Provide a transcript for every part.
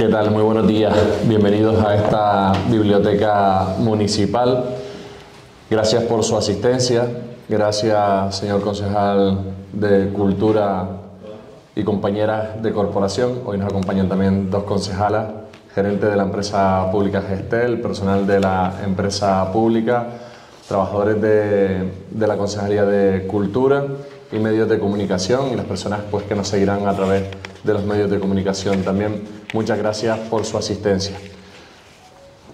¿Qué tal? Muy buenos días. Bienvenidos a esta biblioteca municipal. Gracias por su asistencia. Gracias, señor concejal de Cultura y compañeras de corporación. Hoy nos acompañan también dos concejalas, gerente de la empresa pública Gestel, personal de la empresa pública, trabajadores de, de la Concejalía de Cultura y medios de comunicación y las personas pues, que nos seguirán a través de los medios de comunicación. También muchas gracias por su asistencia.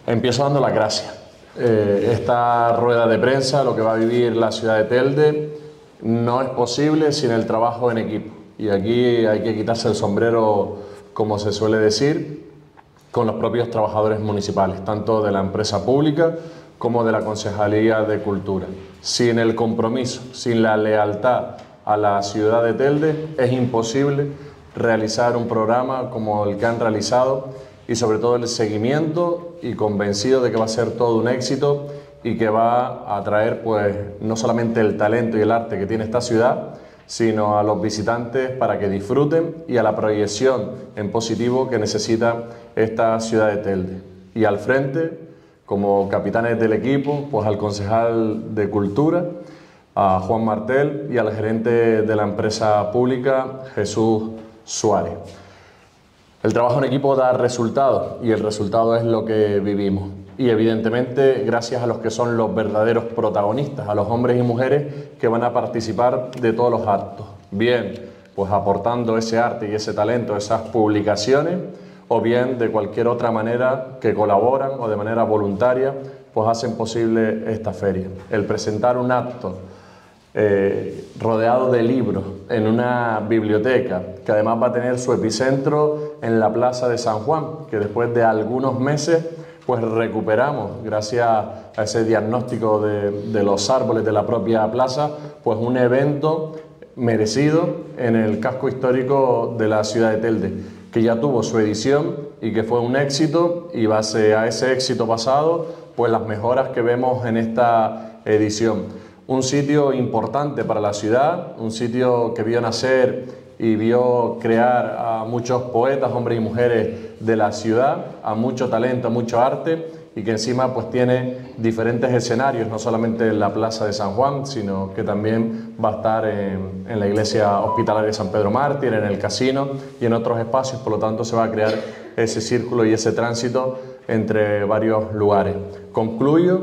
Empiezo dando las gracias. Eh, esta rueda de prensa, lo que va a vivir la ciudad de Telde, no es posible sin el trabajo en equipo. Y aquí hay que quitarse el sombrero, como se suele decir, con los propios trabajadores municipales, tanto de la empresa pública como de la Concejalía de Cultura. Sin el compromiso, sin la lealtad a la ciudad de Telde, es imposible realizar un programa como el que han realizado y sobre todo el seguimiento y convencido de que va a ser todo un éxito y que va a atraer pues no solamente el talento y el arte que tiene esta ciudad, sino a los visitantes para que disfruten y a la proyección en positivo que necesita esta ciudad de Telde. Y al frente, como capitanes del equipo, pues al concejal de Cultura, a Juan Martel y al gerente de la empresa pública, Jesús Suárez. El trabajo en equipo da resultados y el resultado es lo que vivimos. Y evidentemente gracias a los que son los verdaderos protagonistas, a los hombres y mujeres que van a participar de todos los actos. Bien, pues aportando ese arte y ese talento, esas publicaciones, o bien de cualquier otra manera que colaboran o de manera voluntaria, pues hacen posible esta feria. El presentar un acto eh, rodeado de libros en una biblioteca que además va a tener su epicentro en la Plaza de San Juan, que después de algunos meses pues recuperamos, gracias a ese diagnóstico de, de los árboles de la propia plaza, pues un evento merecido en el casco histórico de la ciudad de Telde, que ya tuvo su edición y que fue un éxito y base a ese éxito pasado, pues las mejoras que vemos en esta edición un sitio importante para la ciudad, un sitio que vio nacer y vio crear a muchos poetas, hombres y mujeres de la ciudad, a mucho talento, a mucho arte y que encima pues tiene diferentes escenarios, no solamente en la Plaza de San Juan, sino que también va a estar en, la iglesia hospitalaria de San Pedro Mártir, en el casino y en otros espacios, por lo tanto se va a crear ese círculo y ese tránsito entre varios lugares. Concluyo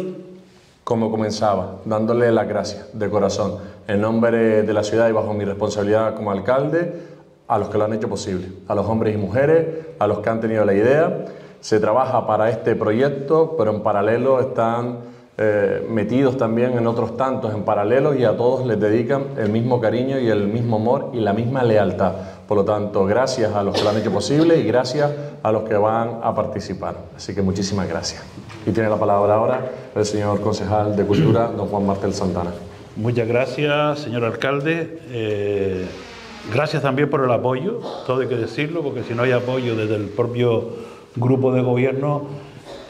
como comenzaba, dándole las gracias de corazón, en nombre de la ciudad y bajo mi responsabilidad como alcalde, a los que lo han hecho posible, a los hombres y mujeres, a los que han tenido la idea. Se trabaja para este proyecto, pero en paralelo están eh, metidos también en otros tantos en paralelo y a todos les dedican el mismo cariño y el mismo amor y la misma lealtad. Por lo tanto, gracias a los que lo han hecho posible y gracias a los que van a participar. Así que muchísimas gracias. Y tiene la palabra ahora el señor concejal de Cultura, don Juan Martel Santana. Muchas gracias, señor alcalde. Eh, gracias también por el apoyo, todo hay que decirlo, porque si no hay apoyo desde el propio grupo de gobierno,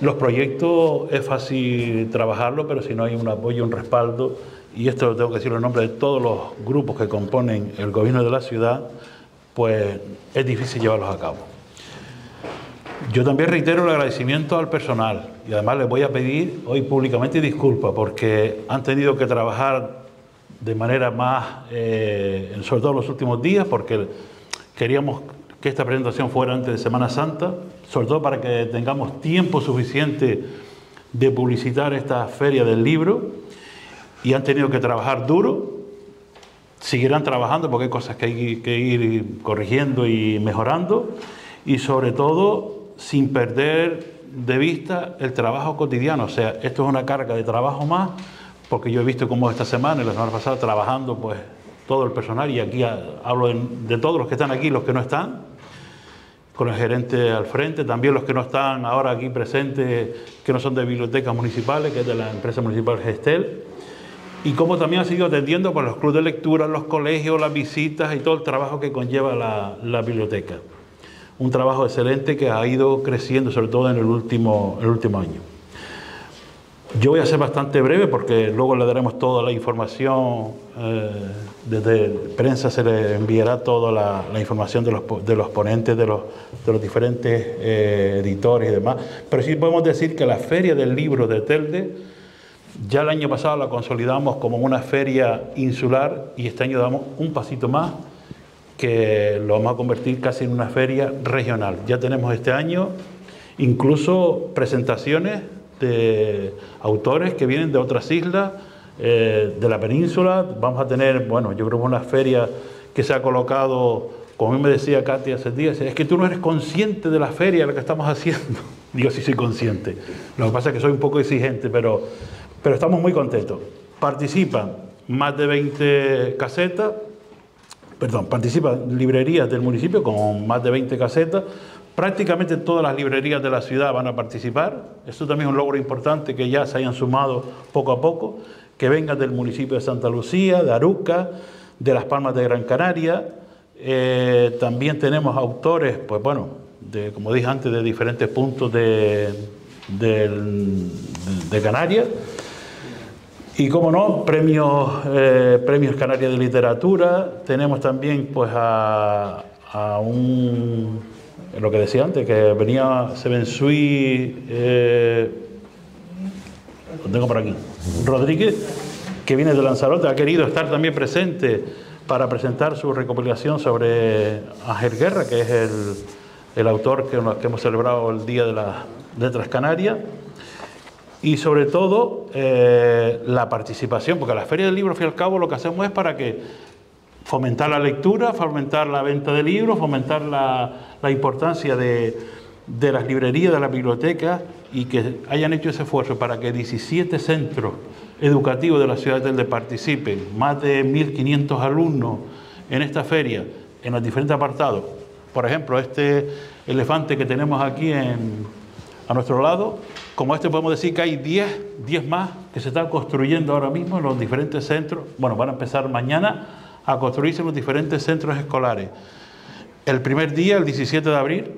los proyectos es fácil trabajarlo, pero si no hay un apoyo, un respaldo, y esto lo tengo que decir en nombre de todos los grupos que componen el gobierno de la ciudad, pues es difícil llevarlos a cabo. Yo también reitero el agradecimiento al personal y además les voy a pedir hoy públicamente disculpas porque han tenido que trabajar de manera más, eh, sobre todo en los últimos días, porque queríamos que esta presentación fuera antes de Semana Santa, sobre todo para que tengamos tiempo suficiente de publicitar esta feria del libro. Y han tenido que trabajar duro, seguirán trabajando porque hay cosas que hay que ir corrigiendo y mejorando. Y sobre todo sin perder de vista el trabajo cotidiano. O sea, esto es una carga de trabajo más, porque yo he visto cómo esta semana y la semana pasada trabajando pues todo el personal, y aquí hablo de, todos los que están aquí, los que no están, con el gerente al frente, también los que no están ahora aquí presentes, que no son de bibliotecas municipales, que es de la empresa municipal Gestel, y cómo también ha seguido atendiendo por los clubes de lectura, los colegios, las visitas y todo el trabajo que conlleva la biblioteca un trabajo excelente que ha ido creciendo, sobre todo en el último, el último año. Yo voy a ser bastante breve porque luego le daremos toda la información eh, desde prensa se le enviará toda la, información de los, de los, ponentes, de los, de los diferentes eh, editores y demás. Pero sí podemos decir que la Feria del Libro de Telde, ya el año pasado la consolidamos como una feria insular y este año damos un pasito más que lo vamos a convertir casi en una feria regional. Ya tenemos este año incluso presentaciones de autores que vienen de otras islas eh, de la península. Vamos a tener, bueno, yo creo que una feria que se ha colocado, como me decía Katy hace días, es que tú no eres consciente de la feria, lo que estamos haciendo. Digo, sí soy consciente. Lo que pasa es que soy un poco exigente, pero, pero estamos muy contentos. Participan más de 20 casetas, perdón, participan librerías del municipio con más de 20 casetas, Prácticamente todas las librerías de la ciudad van a participar. Esto también es un logro importante que ya se hayan sumado poco a poco que vengan del municipio de Santa Lucía, de Aruca, de Las Palmas de Gran Canaria. Eh, también tenemos autores, pues bueno, como dije antes, de diferentes puntos de, Canarias. Y como no, premios, eh, premios Canarias de Literatura. Tenemos también pues a, a un, lo que decía antes, que venía Sebensui, eh, lo tengo por aquí, Rodríguez, que viene de Lanzarote, ha querido estar también presente para presentar su recopilación sobre Ángel Guerra, que es el, autor que, que, hemos celebrado el Día de las Letras Canarias. Y sobre todo eh, la participación, porque la Feria del Libro, al al cabo, lo que hacemos es para que fomentar la lectura, fomentar la venta de libros, fomentar la, la importancia de, de las librerías, de la biblioteca y que hayan hecho ese esfuerzo para que 17 centros educativos de la ciudad de participen, más de 1.500 alumnos en esta feria, en los diferentes apartados. Por ejemplo, este elefante que tenemos aquí a nuestro lado, como este podemos decir que hay 10, 10 más que se están construyendo ahora mismo en los diferentes centros. Bueno, van a empezar mañana a construirse en los diferentes centros escolares. El primer día, el 17 de abril,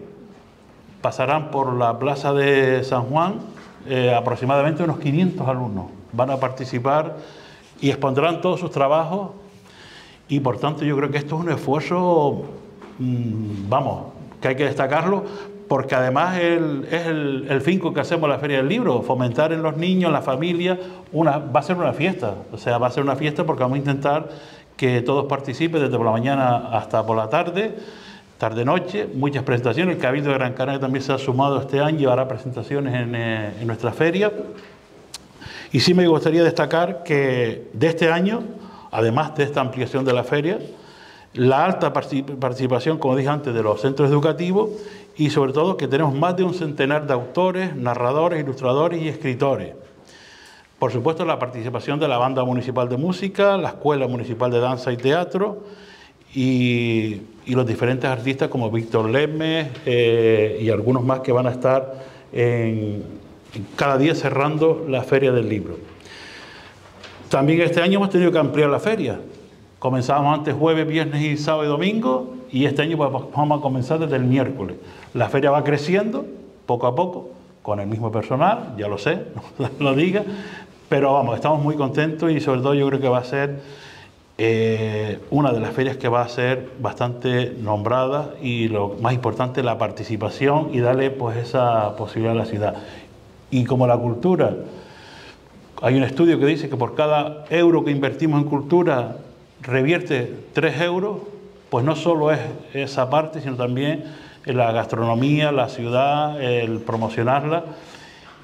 pasarán por la plaza de San Juan eh, aproximadamente unos 500 alumnos. Van a participar y expondrán todos sus trabajos y por tanto yo creo que esto es un esfuerzo, mm, vamos, que hay que destacarlo porque además es el, el fin que hacemos la Feria del Libro, fomentar en los niños, en la familia, una, va a ser una fiesta, o sea, va a ser una fiesta porque vamos a intentar que todos participen desde por la mañana hasta por la tarde tarde-noche, muchas presentaciones. El Cabildo de Gran Canaria también se ha sumado este año hará presentaciones eh, en, nuestra feria. Y sí me gustaría destacar que de este año, además de esta ampliación de la feria, la alta participación, como dije antes, de los centros educativos y sobre todo que tenemos más de un centenar de autores, narradores, ilustradores y escritores. Por supuesto, la participación de la Banda Municipal de Música, la Escuela Municipal de Danza y Teatro y y los diferentes artistas como Víctor Lemes eh, y algunos más que van a estar cada día cerrando la Feria del Libro. También este año hemos tenido que ampliar la feria. Comenzábamos antes jueves, viernes y sábado y domingo y este año vamos a comenzar desde el miércoles. La feria va creciendo poco a poco con el mismo personal, ya lo sé, no lo diga, pero vamos, estamos muy contentos y sobre todo yo creo que va a ser eh, una de las ferias que va a ser bastante nombrada y lo más importante, la participación y darle pues esa posibilidad a la ciudad. Y como la cultura, hay un estudio que dice que por cada euro que invertimos en cultura revierte tres euros, pues no solo es esa parte, sino también en la gastronomía, la ciudad, el promocionarla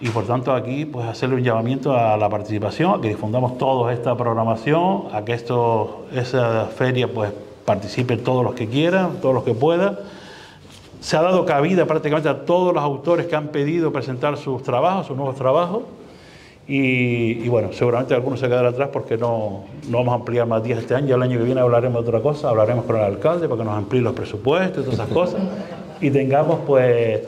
y por tanto aquí pues hacerle un llamamiento a la participación, a que difundamos toda esta programación, a que esto, esa feria pues participen todos los que quieran, todos los que puedan. Se ha dado cabida prácticamente a todos los autores que han pedido presentar sus trabajos, sus nuevos trabajos. Y, bueno, seguramente algunos se quedarán atrás porque no, no, vamos a ampliar más días este año. El año que viene hablaremos de otra cosa, hablaremos con el alcalde para que nos amplíe los presupuestos y todas esas cosas. Y tengamos pues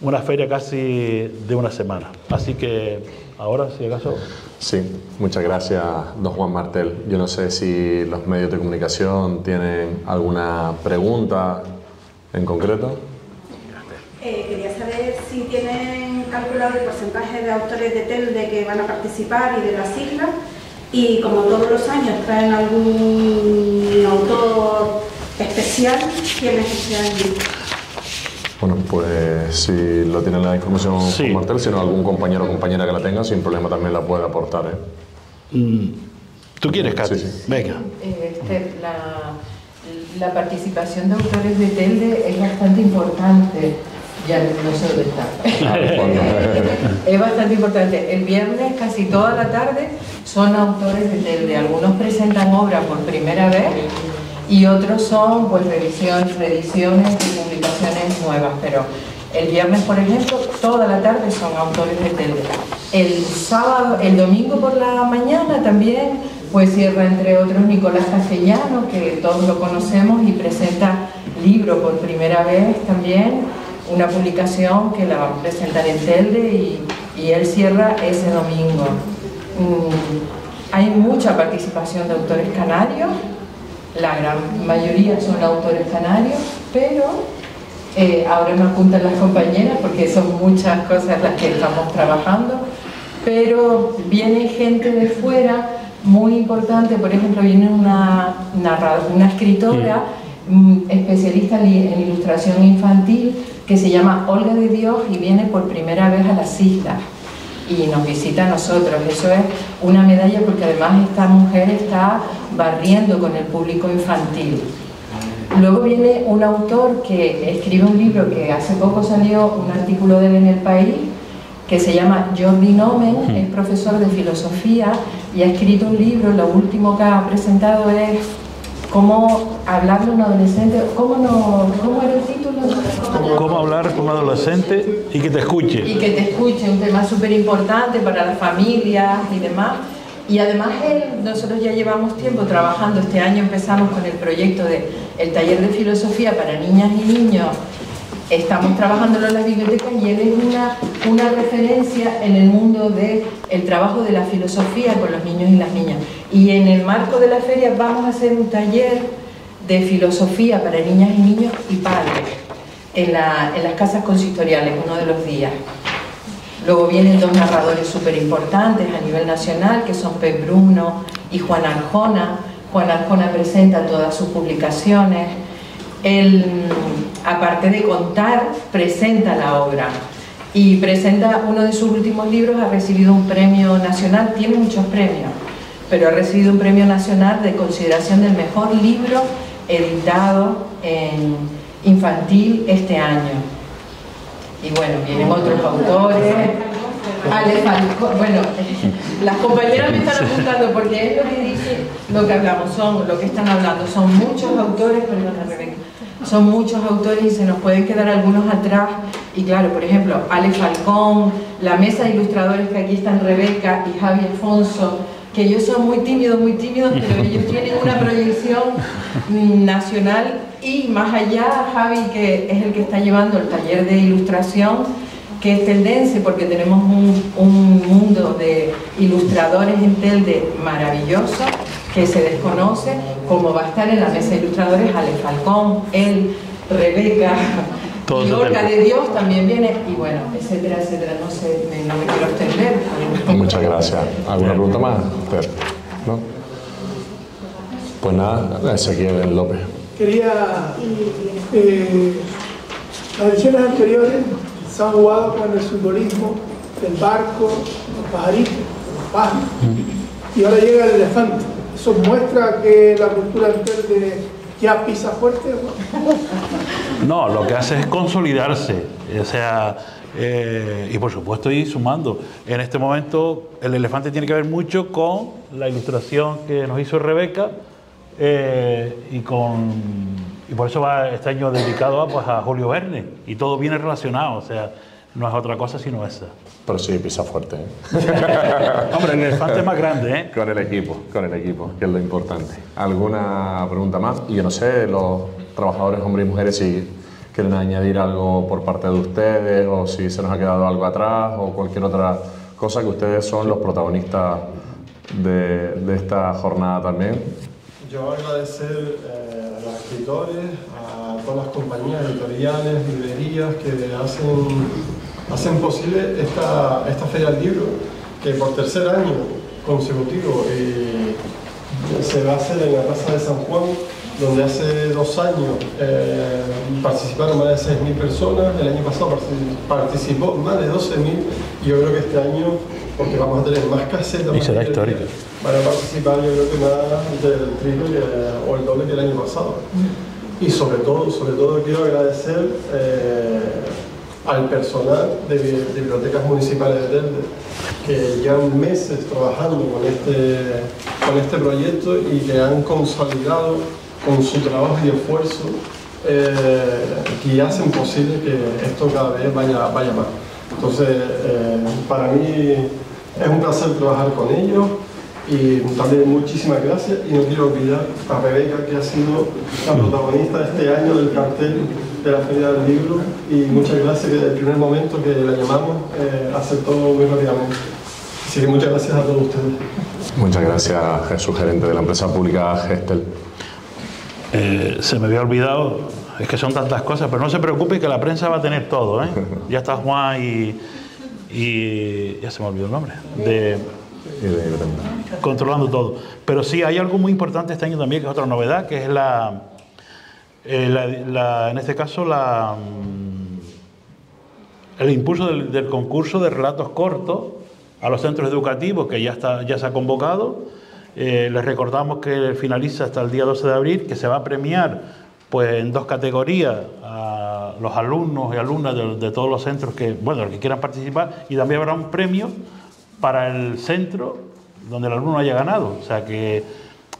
una feria casi de una semana. Así que ahora, si acaso... Sí, muchas gracias, don Juan Martel. Yo no sé si los medios de comunicación tienen alguna pregunta en concreto. Eh, quería saber si tienen calculado el porcentaje de autores de TELDE que van a participar y de las islas Y como todos los años traen algún autor especial, ¿quién es este año? Bueno, pues si lo tienen la información Sí. con Martel, si no algún compañero o compañera que la tenga, sin problema también la puede aportar. ¿eh? Mm, ¿Tú quieres, Katy? Sí, sí. Venga. Este, la, la participación de autores de Telde es bastante importante. Ya no sé dónde está. Es bastante importante. El viernes, casi toda la tarde, son autores de Telde. Algunos presentan obra por primera vez y otros son pues revisión, reediciones y publicaciones nuevas. Pero el viernes, por ejemplo, toda la tarde son autores de Telde. El sábado, el domingo por la mañana también, pues cierra entre otros Nicolás Castellano, que todos lo conocemos y presenta libro por primera vez también una publicación que la presentar en Telde y, y él cierra ese domingo. Mm, hay mucha participación de autores canarios, la gran mayoría son autores canarios, pero eh, ahora me apuntan las compañeras porque son muchas cosas las que estamos trabajando, pero viene gente de fuera muy importante, por ejemplo, viene una, una escritora especialista li- en ilustración infantil que se llama Olga de Dios y viene por primera vez a las islas y nos visita a nosotros. Eso es una medalla porque además esta mujer está barriendo con el público infantil. Luego viene un autor que escribe un libro que hace poco salió un artículo de él en el país que se llama Jordi Nomen, es profesor de filosofía y ha escrito un libro, lo último que ha presentado es cómo hablarle a un adolescente, cómo, no, cómo era el título. ¿Cómo hablar con un adolescente y que te escuche? y que te escuche, un tema súper importante para las familias y demás. Y además él, nosotros ya llevamos tiempo trabajando, este año empezamos con el proyecto de el taller de filosofía para niñas y niños, estamos trabajándolo en las bibliotecas y él es una, una referencia en el mundo del el trabajo de la filosofía con los niños y las niñas. Y en el marco de la feria vamos a hacer un taller de filosofía para niñas y niños y padres en las casas consistoriales, uno de los días. Luego vienen dos narradores súper importantes a nivel nacional, que son Pep Bruno y Juan Arjona. Juan Arjona presenta todas sus publicaciones. Él, aparte de contar, presenta la obra. Y presenta uno de sus últimos libros, ha recibido un premio nacional, tiene muchos premios, pero ha recibido un premio nacional de consideración del mejor libro editado en infantil este año. Y bueno, vienen otros autores. Ale Falcón, bueno, las compañeras me están apuntando porque es lo que dice lo que hablamos, son lo que están hablando, son muchos autores, perdona Rebeca, son muchos autores y se nos pueden quedar algunos atrás. Y claro, por ejemplo, Ale Falcón, la mesa de ilustradores que aquí están Rebeca y Javi Alfonso, que ellos son muy tímidos, muy tímidos, pero ellos tienen una proyección nacional y más allá, Javi, que es el que está llevando el taller de ilustración, que es Teldense, porque tenemos un, un mundo de ilustradores en Telde maravilloso, que se desconoce, como va a estar en la mesa de ilustradores Ale Falcón, él, Rebeca, y de Olga de Dios también viene, y bueno, etcétera, etcétera, no sé, me- no me quiero extender. Muchas gracias. ¿Alguna pregunta más? Pues nada, Ezequiel López. Quería. eh, las ediciones anteriores se han jugado con el simbolismo del barco, los pajaritos, los pájaros, y ahora llega el elefante. Eso muestra que la cultura de ya pisa fuerte. ¿no? Lo que hace es consolidarse. O sea, eh, y por supuesto ir sumando. En este momento el elefante tiene que ver mucho con la ilustración que nos hizo Rebeca eh, y con y por eso va este año dedicado a, pues, a Julio Verne y todo viene relacionado. O sea, no es otra cosa sino esa. Pero sí, pisa fuerte. ¿eh? Hombre, el elefante es más grande, ¿eh? Con el equipo, con el equipo, que es lo importante. ¿Alguna pregunta más? Y yo no sé, los trabajadores, hombres y mujeres, si quieren añadir algo por parte de ustedes o si se nos ha quedado algo atrás o cualquier otra cosa, que ustedes son los protagonistas de, de esta jornada también. Yo agradecer eh, a los escritores, a todas las compañías editoriales, librerías que hacen, hacen posible esta, esta Feria del Libro, que por tercer año consecutivo y se va a hacer en la Plaza de San Juan, donde hace dos años eh, participaron más de 6.000 personas, el año pasado participó más de 12.000 y yo creo que este año, porque vamos a tener más casetas, y será histórico. van a participar yo creo que más del triple o el doble que el año pasado. Y sobre todo, sobre todo quiero agradecer eh, al personal de, bibliotecas municipales de Telde, que llevan meses trabajando con este, con este proyecto y que han consolidado con su trabajo y esfuerzo eh, y hacen posible que esto cada vez vaya, vaya más. Entonces, eh, para mí es un placer trabajar con ellos y también muchísimas gracias y no quiero olvidar a Rebeca que ha sido la protagonista este año del cartel de la Feria del Libro y muchas gracias que desde el primer momento que la llamamos eh, aceptó muy rápidamente. Así que muchas gracias a todos ustedes. Muchas gracias Jesús, gerente de la empresa pública Gestel. Eh, se me había olvidado, es que son tantas cosas, pero no se preocupe que la prensa va a tener todo. ¿eh? Ya está Juan y, y ya se me olvidó el nombre. De, controlando todo. Pero sí, hay algo muy importante este año también, que es otra novedad, que es la, eh, en este caso, mm, el impulso del, concurso de relatos cortos a los centros educativos, que ya, está, ya se ha convocado. Eh, les recordamos que finaliza hasta el día 12 de abril, que se va a premiar pues, en dos categorías a los alumnos y alumnas de, de todos los centros que, bueno, los que quieran participar, y también habrá un premio para el centro donde el alumno haya ganado. O sea que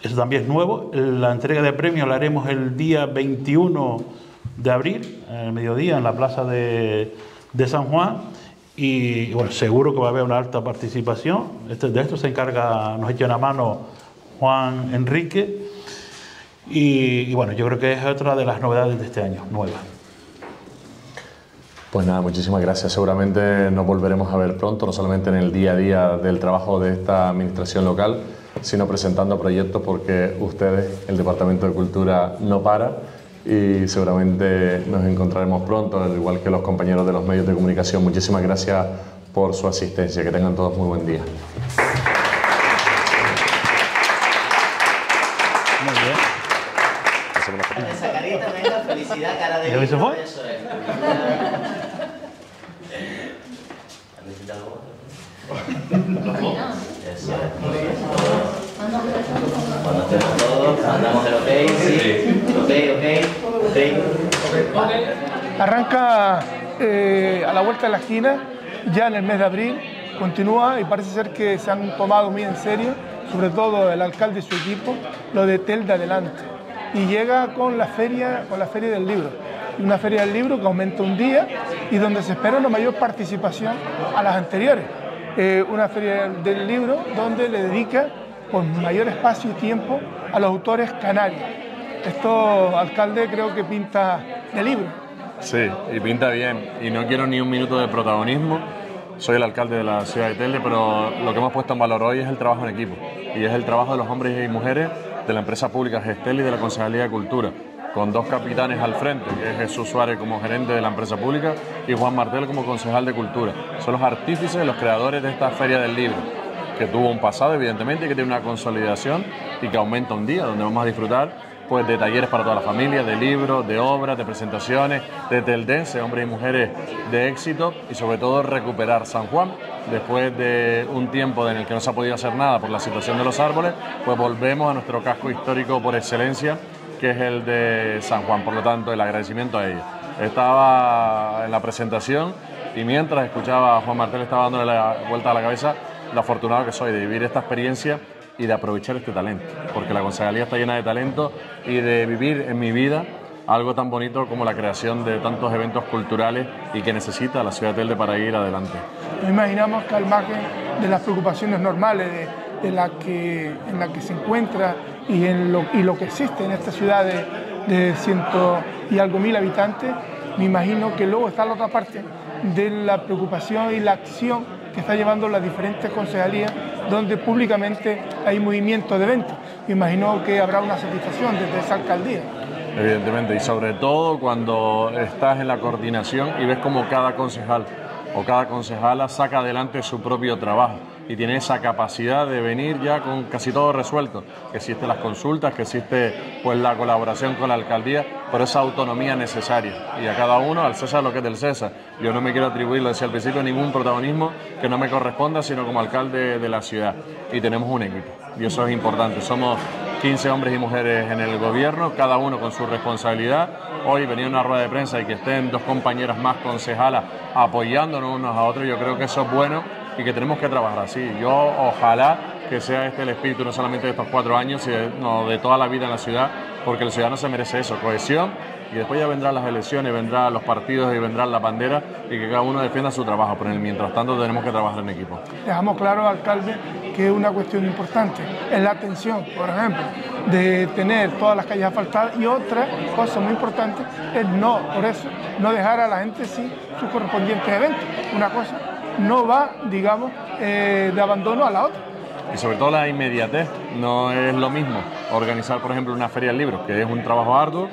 eso también es nuevo. La entrega de premios la haremos el día 21 de abril, el mediodía, en la plaza de, San Juan. Y bueno, seguro que va a haber una alta participación. Este, de esto se encarga, nos echa una mano Juan Enrique. Y bueno, yo creo que es otra de las novedades de este año, nueva. Pues nada, muchísimas gracias. Seguramente nos volveremos a ver pronto, no solamente en el día a día del trabajo de esta administración local, sino presentando proyectos porque ustedes, el Departamento de Cultura, no para y seguramente nos encontraremos pronto, al igual que los compañeros de los medios de comunicación. Muchísimas gracias por su asistencia. Que tengan todos muy buen día. Muy bien. Esa carita, venga, felicidad, cara de... ¿Ya se fue? Cuando estemos todos, mandamos el ok, sí, ok, ok, ok. Arranca eh, a la vuelta de la esquina, ya en el mes de abril, continúa y parece ser que se han tomado muy en serio, sobre todo el alcalde y su equipo, lo de Tel de adelante. Y llega con la feria, con la feria del libro una feria del libro que aumenta un día y donde se espera una mayor participación a las anteriores. Eh, una feria del libro donde le dedica con mayor espacio y tiempo a los autores canarios. Esto, alcalde, creo que pinta de libro. Sí, y pinta bien. Y no quiero ni un minuto de protagonismo. Soy el alcalde de la ciudad de Telde, pero lo que hemos puesto en valor hoy es el trabajo en equipo. Y es el trabajo de los hombres y mujeres de la empresa pública Gestel y de la Concejalía de Cultura con dos capitanes al frente, que es Jesús Suárez como gerente de la empresa pública y Juan Martel como concejal de Cultura. Son los artífices, los creadores de esta Feria del Libro, que tuvo un pasado, evidentemente, y que tiene una consolidación y que aumenta un día, donde vamos a disfrutar pues, de talleres para toda la familia, de libros, de obras, de presentaciones, de teldense, hombres y mujeres de éxito y sobre todo recuperar San Juan. Después de un tiempo en el que no se ha podido hacer nada por la situación de los árboles, pues volvemos a nuestro casco histórico por excelencia que es el de San Juan. Por lo tanto, el agradecimiento a ella. Estaba en la presentación y mientras escuchaba a Juan Martel, estaba dándole la vuelta a la cabeza lo afortunado que soy de vivir esta experiencia y de aprovechar este talento, porque la concejalía está llena de talento y de vivir en mi vida algo tan bonito como la creación de tantos eventos culturales y que necesita la ciudad de Telde para ir adelante. Nos imaginamos que al margen de las preocupaciones normales de, la que, en la que se encuentra y, en lo, y lo que existe en esta ciudad de, de ciento y algo mil habitantes, me imagino que luego está la otra parte de la preocupación y la acción que está llevando las diferentes concejalías donde públicamente hay movimiento de. Me imagino que habrá una satisfacción desde esa alcaldía. Evidentemente, y sobre todo cuando estás en la coordinación y ves como cada concejal o cada concejala saca adelante su propio trabajo y tiene esa capacidad de venir ya con casi todo resuelto, que existen las consultas, que existe pues la colaboración con la alcaldía, por esa autonomía necesaria. Y a cada uno, al César lo que es del César. Yo no me quiero atribuir, lo decía al principio, ningún protagonismo que no me corresponda, sino como alcalde de la ciudad. Y tenemos un equipo, y eso es importante. Somos 15 hombres y mujeres en el gobierno, cada uno con su responsabilidad. Hoy venía una rueda de prensa y que estén dos compañeras más concejalas apoyándonos unos a otros, yo creo que eso es bueno y que tenemos que trabajar así. Yo ojalá que sea este el espíritu no solamente de estos cuatro años, sino de toda la vida en la ciudad, porque el ciudadano se merece eso, cohesión, y después ya vendrán las elecciones, vendrán los partidos y vendrán la bandera y que cada uno defienda su trabajo, pero mientras tanto tenemos que trabajar en equipo. Dejamos claro, alcalde, que es una cuestión importante, es la atención, por ejemplo, de tener todas las calles asfaltadas y otra cosa muy importante es no, por eso, no dejar a la gente sin sus correspondientes eventos. Una cosa no va, digamos, eh, de abandono a la otra. Y sobre todo la inmediatez, no es lo mismo organizar, por ejemplo, una feria del libro, que es un trabajo arduo,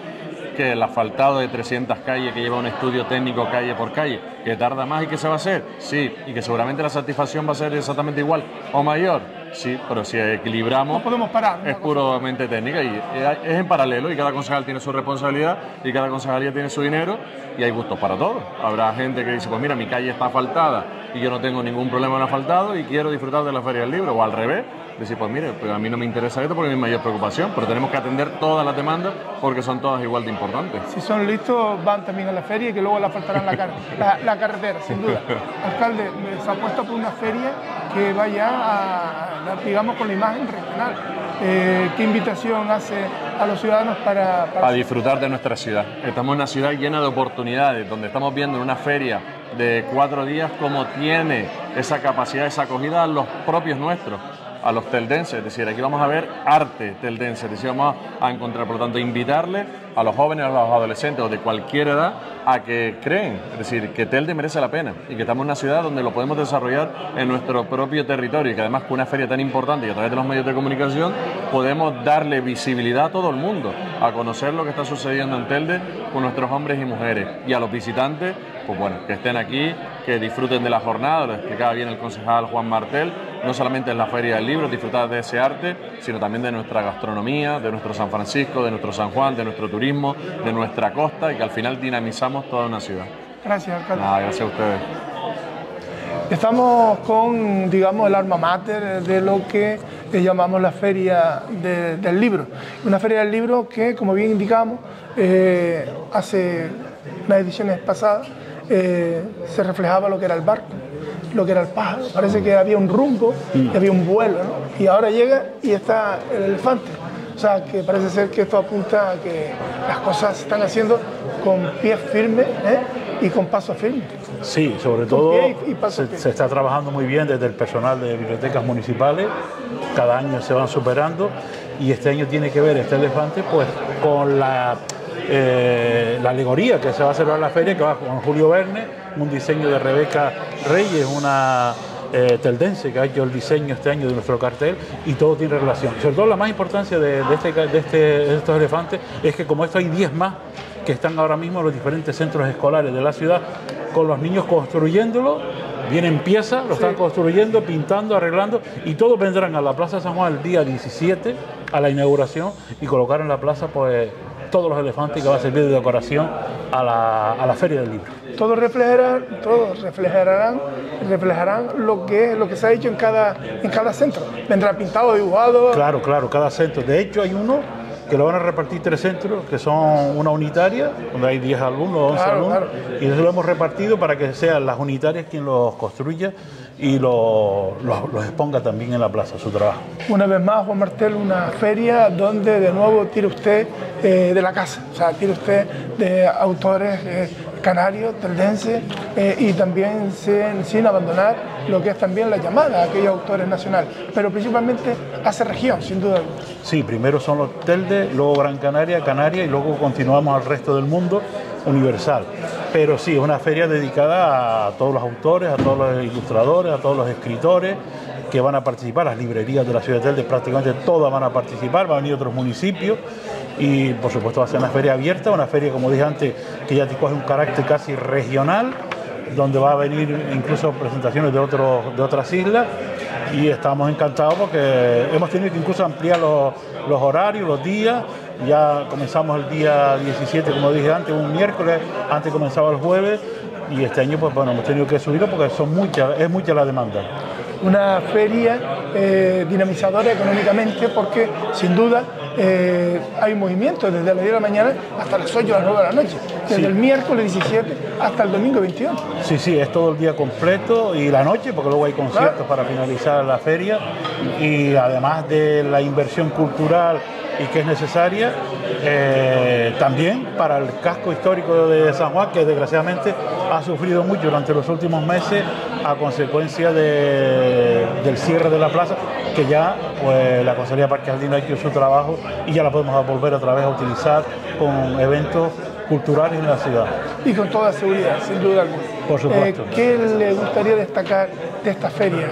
que el asfaltado de 300 calles que lleva un estudio técnico calle por calle, que tarda más y que se va a hacer, sí, y que seguramente la satisfacción va a ser exactamente igual o mayor, sí, pero si equilibramos, no podemos parar. Es puramente técnica y es en paralelo y cada concejal tiene su responsabilidad y cada concejalía tiene su dinero y hay gustos para todos. Habrá gente que dice, pues mira, mi calle está asfaltada y yo no tengo ningún problema en asfaltado y quiero disfrutar de la feria del libro, o al revés, decir, pues mire, pues a mí no me interesa esto porque es mi mayor preocupación, pero tenemos que atender todas las demandas porque son todas igual de importantes. Si son listos, van también a la feria y que luego la faltarán la, la, carretera, sin duda. Alcalde, se ha puesto por una feria que vaya a, digamos, con la imagen regional. Eh, ¿Qué invitación hace a los ciudadanos para, para... A disfrutar de nuestra ciudad. Estamos en una ciudad llena de oportunidades, donde estamos viendo en una feria de cuatro días cómo tiene esa capacidad, esa acogida a los propios nuestros a los teldenses, es decir, aquí vamos a ver arte teldense, es decir, vamos a encontrar, por lo tanto, invitarle a los jóvenes, a los adolescentes o de cualquier edad a que creen, es decir, que Telde merece la pena y que estamos en una ciudad donde lo podemos desarrollar en nuestro propio territorio y que además con una feria tan importante y a través de los medios de comunicación podemos darle visibilidad a todo el mundo, a conocer lo que está sucediendo en Telde con nuestros hombres y mujeres y a los visitantes, pues bueno, que estén aquí, que disfruten de la jornada, lo explicaba bien el concejal Juan Martel, no solamente en la Feria del Libro, disfrutar de ese arte, sino también de nuestra gastronomía, de nuestro San Francisco, de nuestro San Juan, de nuestro turismo, de nuestra costa y que al final dinamizamos toda una ciudad. Gracias, alcalde. gracias a ustedes. Estamos con, digamos, el alma mater de lo que llamamos la Feria del Libro. Una Feria del Libro que, como bien indicamos, eh, hace las ediciones pasadas eh, se reflejaba lo que era el barco lo que era el pájaro. Parece que había un rumbo y había un vuelo, ¿no? Y ahora llega y está el elefante. O sea, que parece ser que esto apunta a que las cosas se están haciendo con pies firmes ¿eh? y con paso firme. Sí, sobre todo se, se, está trabajando muy bien desde el personal de bibliotecas municipales, cada año se van superando y este año tiene que ver este elefante pues con la eh, la alegoría que se va a celebrar en la feria, que va con Julio Verne, un diseño de Rebeca Reyes, una eh, teldense que ha hecho el diseño este año de nuestro cartel y todo tiene relación. Sobre todo la más importancia de, este, de, este, de estos elefantes es que como esto hay 10 más que están ahora mismo en los diferentes centros escolares de la ciudad, con los niños construyéndolo, vienen piezas, lo están construyendo, pintando, arreglando y todos vendrán a la Plaza San Juan el día 17 a la inauguración y colocar en la plaza pues todos los elefantes que va a servir de decoración a la, a la Feria del Libro. Todos reflejarán, todos reflejarán, reflejarán lo que, lo que se ha hecho en cada, en cada centro. Vendrá pintado, dibujado. Claro, claro, cada centro. De hecho, hay uno que lo van a repartir tres centros, que son una unitaria, donde hay 10 alumnos, 11 alumnos, y eso lo hemos repartido para que sean las unitarias quien los construya y los exponga también en la plaza, su trabajo. Una vez más, Juan Martel, una feria donde de nuevo tira usted eh, de la casa, o sea, tira usted de autores eh, canarios, teldenses, eh, y también sin, abandonar lo que es también la llamada a aquellos autores nacionales, pero principalmente hace región, sin duda Sí, primero son los Telde, luego Gran Canaria, Canaria y luego continuamos al resto del mundo universal. Pero sí, es una feria dedicada a todos los autores, a todos los ilustradores, a todos los escritores que van a participar, las librerías de la ciudad de Telde prácticamente todas van a participar, van a venir otros municipios y por supuesto va a ser una feria abierta, una feria como dije antes que ya coge un carácter casi regional donde va a venir incluso presentaciones de, otros de otras islas y estamos encantados porque hemos tenido que incluso ampliar los, los horarios, los días. Ya comenzamos el día 17, como dije antes, un miércoles, antes comenzaba el jueves y este año pues bueno, hemos tenido que subirlo porque son muchas, es mucha la demanda. Una feria eh, dinamizadora económicamente porque sin duda eh, hay movimiento desde las 10 de la mañana hasta las 8 o las 9 de la noche, desde el miércoles 17 hasta el domingo 21. Sí, sí, es todo el día completo y la noche, porque luego hay conciertos para finalizar la feria. Y además de la inversión cultural y que es necesaria, eh, también para el casco histórico de San Juan, que desgraciadamente ha sufrido mucho durante los últimos meses a consecuencia del cierre de la plaza, que ya pues, la Consejería Parque Jardín ha hecho su trabajo y ya la podemos volver otra vez a utilizar con eventos culturales en la ciudad. Y con toda seguridad, sin duda alguna. Por supuesto. Eh, ¿Qué le gustaría destacar de esta feria?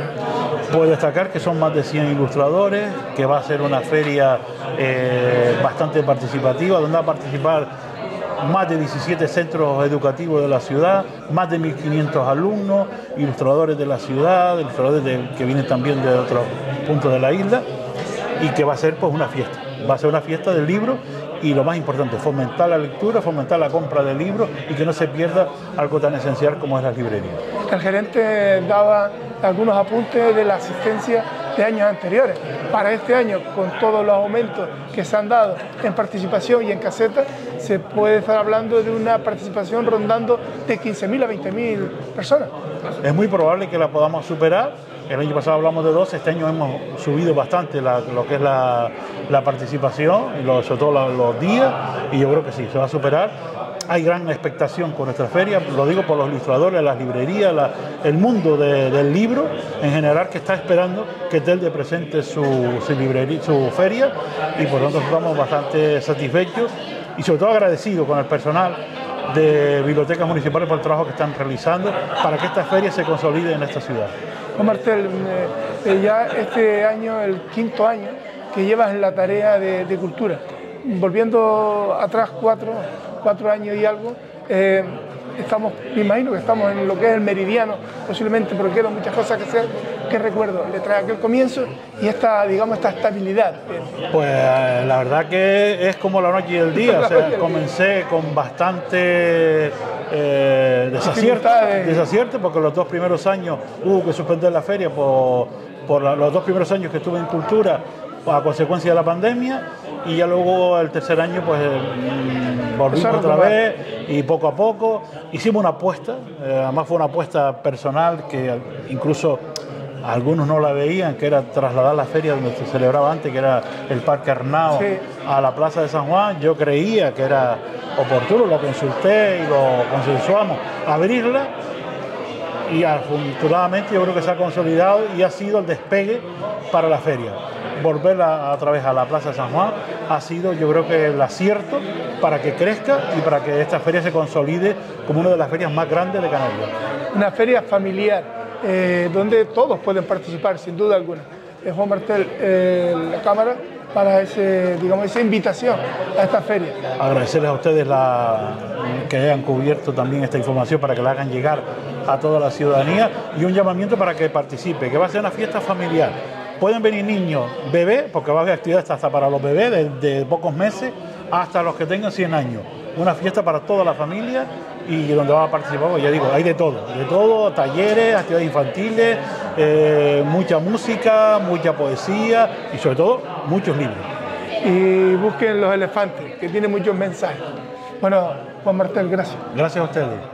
Puedo destacar que son más de 100 ilustradores, que va a ser una feria eh, bastante participativa, donde va a participar más de 17 centros educativos de la ciudad, más de 1.500 alumnos, ilustradores de la ciudad, ilustradores que vienen también de otros puntos de la isla, y que va a ser pues una fiesta. Va a ser una fiesta del libro y lo más importante, fomentar la lectura, fomentar la compra de libros y que no se pierda algo tan esencial como es la librería. El gerente daba algunos apuntes de la asistencia de años anteriores. Para este año, con todos los aumentos que se han dado en participación y en caseta, se puede estar hablando de una participación rondando de 15.000 a 20.000 personas. Es muy probable que la podamos superar. El año pasado hablamos de 12, este año hemos subido bastante lo que es la, participación, sobre todo los días, y yo creo que sí, se va a superar hay gran expectación con nuestra feria, lo digo por los ilustradores, las librerías, el mundo del libro en general que está esperando que Telde presente su, feria. Y por lo tanto estamos bastante satisfechos y sobre todo agradecidos con el personal de bibliotecas municipales por el trabajo que están realizando para que esta feria se consolide en esta ciudad. Martel, eh, eh, ya este año, el quinto año que llevas en la tarea de, de cultura, volviendo atrás cuatro, cuatro años y algo, eh, estamos, me imagino que estamos en lo que es el meridiano, posiblemente, pero quedan muchas cosas que hacer. ¿Qué recuerdo? Le trae aquel comienzo y esta, digamos, esta estabilidad. Pues eh, la verdad que es como la noche y el día. o sea, comencé con bastante eh, desacierto, porque los dos primeros años hubo que suspender la feria por, por los dos primeros años que estuve en cultura a consecuencia de la pandemia y ya luego el tercer año pues mm, volvimos otra vez y poco a poco hicimos una apuesta, eh, además fue una apuesta personal que incluso algunos no la veían, que era trasladar la feria donde se celebraba antes, que era el Parque Arnao, a la Plaza de San Juan. Yo creía que era oportuno, lo consulté y lo consensuamos, abrirla y afortunadamente yo creo que se ha consolidado y ha sido el despegue para la feria volver a, otra vez a la Plaza de San Juan ha sido yo creo que el acierto para que crezca y para que esta feria se consolide como una de las ferias más grandes de Canarias. Una feria familiar eh, donde todos pueden participar sin duda alguna. Es Juan Martel, eh, la Cámara, para ese, digamos, esa invitación a esta feria. Agradecerles a ustedes la, que hayan cubierto también esta información para que la hagan llegar a toda la ciudadanía y un llamamiento para que participe, que va a ser una fiesta familiar Pueden venir niños, bebés, porque va a haber actividades hasta para los bebés de, pocos meses hasta los que tengan 100 años. Una fiesta para toda la familia y donde va a participar, pues ya digo, hay de todo, de todo, talleres, actividades infantiles, eh, mucha música, mucha poesía y sobre todo muchos libros. Y busquen los elefantes, que tienen muchos mensajes. Bueno, Juan Martel, gracias. Gracias a ustedes.